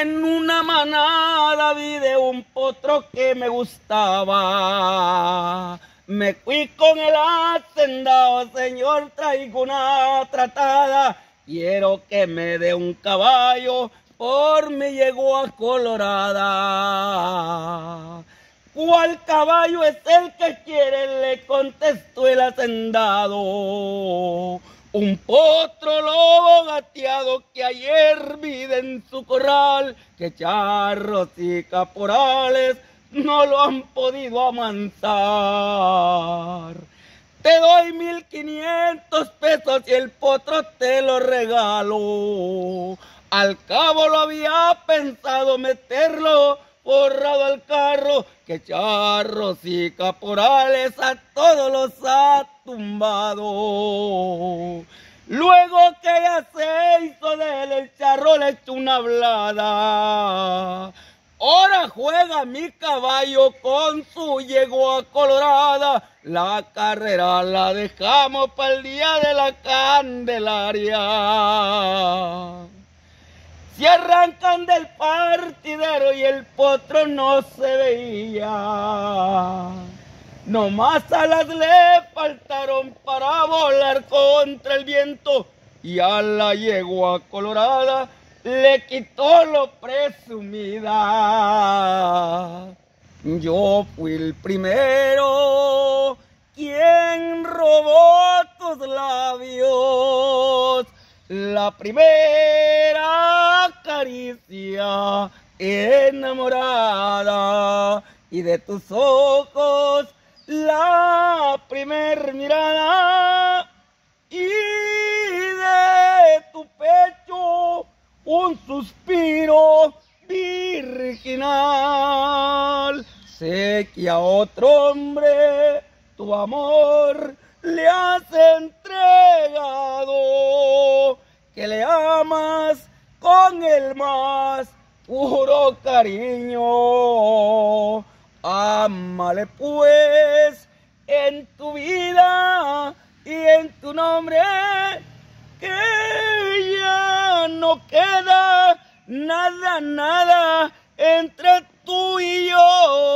En una manada vi de un potro que me gustaba. Me fui con el hacendado, señor, traigo una tratada. Quiero que me dé un caballo por mi yegua colorada. ¿Cuál caballo es el que quiere? Le contestó el hacendado. Un potro lobo gateado que ayer vi en su corral, que charros y caporales no lo han podido amansar. Te doy mil quinientos pesos y el potro te lo regalo. Al cabo lo había pensado meterlo forrado al carro, que charros y caporales a todos los ha tumbado. Luego que ya se hizo de él el charro le echó una hablada. Ahora juega mi caballo con su yegua colorada. La carrera la dejamos para el día de la Candelaria. Se arrancan del partidero y el potro no se veía. Nomás alas le para volar contra el viento y a la yegua colorada le quitó lo presumida. Yo fui el primero quien robó tus labios, la primera caricia enamorada y de tus ojos la primer mirada y de tu pecho un suspiro virginal. Sé que a otro hombre tu amor le has entregado, que le amas con el más puro cariño. Ámale pues en tu vida y en tu nombre, que ya no queda nada, nada entre tú y yo.